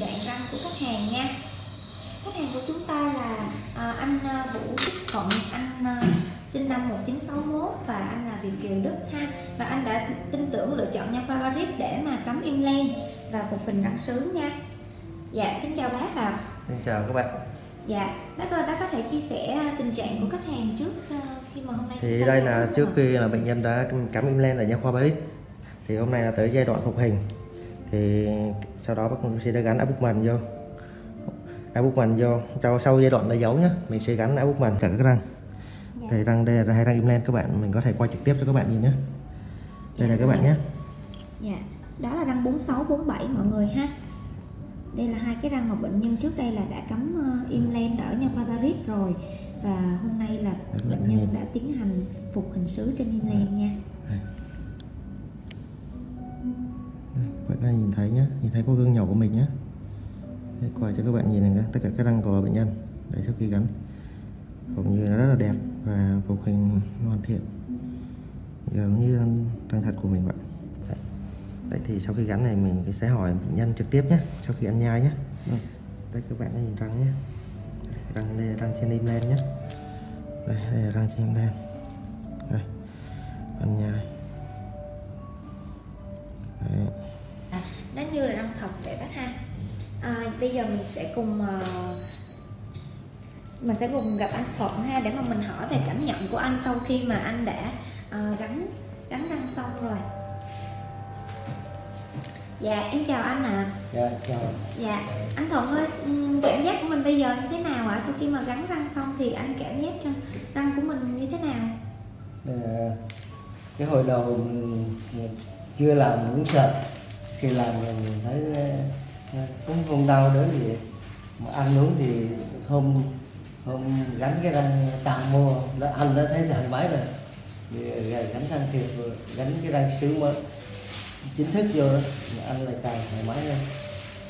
Đoạn răng của khách hàng nha. Khách hàng của chúng ta là à, anh à, Vũ Đức Thuận. Anh à, sinh năm 1961 và anh là Việt Kiều Đức ha. Và anh đã tin tưởng lựa chọn nha khoa Paris để mà cắm implant và phục hình răng sứ nha. Dạ xin chào bác ạ. Xin chào các bạn. Dạ bác ơi bác có thể chia sẻ tình trạng của khách hàng trước à, khi mà hôm nay Thì đây là trước khi là bệnh nhân đã cắm implant ở nha khoa Paris. Thì hôm nay là tới giai đoạn phục hình Thì sau đó sĩ đã gắn abutment vô. Abutment vô. Cho sau giai đoạn lấy dấu nhé Mình sẽ gắn abutment cả các răng. Dạ. Thì răng đây là hai răng implant các bạn Mình có thể quay trực tiếp cho các bạn nhìn nhé Đây là các bạn nhé Dạ, đó là răng 46, 47 mọi người ha. Đây là hai cái răng mà bệnh nhân trước đây là đã cắm uh, implant ở nha khoa Paris rồi. Và hôm nay là bệnh nhân đã tiến hành phục hình sứ trên implant nha các Bạn nhìn thấy nhé Nhìn thấy có gương nhỏ của mình nhé để quay cho các bạn nhìn này, tất cả các răng của bệnh nhân. Để sau khi gắn. Cũng như nó rất là đẹp và phục hình hoàn thiện. Giống như răng thật của mình vậy Đấy. Đấy thì sau khi gắn này mình sẽ hỏi bệnh nhân trực tiếp nhé Sau khi ăn nhai nhé Đây, ừ. Đây các bạn nhìn răng nhé Răng đây là răng trên im lên nhé Đây, đây là răng trên im lên. Nó như là răng thật vậy bác ha à, Bây giờ mình sẽ cùng ờ, mình sẽ cùng gặp anh Thuận ha để mà mình hỏi về cảm nhận của anh sau khi mà anh đã ờ, gắn gắn răng xong rồi Dạ em chào anh ạ Dạ, chào. Dạ, anh Thuận ơi, ừm, cảm giác của mình bây giờ như thế nào ạ? Sau khi mà gắn răng xong thì anh cảm giác răng, răng của mình như thế nào? Ờ, cái hồi đầu mình chưa làm cũng sợ khi làm mình thấy ờ, cũng không đau đớn gì. Mà ăn uống thì không không gắn cái răng tạm mô. Nó ăn nó thấy thoải mái rồi. Thì gắn răng thiệt gắn cái răng sứ mới chính thức vô đó, mà ăn lại càng thoải mái hơn.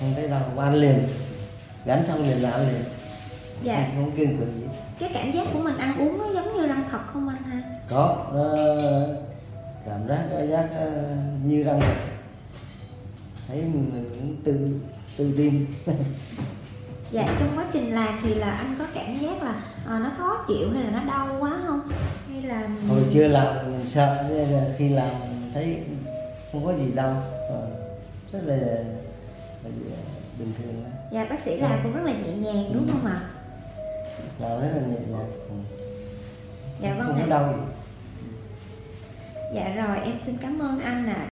Không thấy đau mà ăn liền. Gắn xong liền là ăn liền. Dạ, không, không kiêng cữ gì. Cái cảm giác của mình ăn uống nó giống như răng thật không anh ha? có nó cảm giác giác ờ, như răng thật thấy mình cũng tự tự tin Dạ, trong quá trình làm thì là anh có cảm giác là ờ, nó khó chịu hay là nó đau quá không? Hay là... hồi chưa làm mình sợ nên là khi làm mình thấy không có gì đau Ờ, rất là, là bình thường Dạ, bác sĩ làm cũng rất là nhẹ nhàng đúng không ạ? làm rất là nhẹ nhàng Ừ. Dạ vâng không có đau gì Dạ rồi, em xin cảm ơn anh ạ.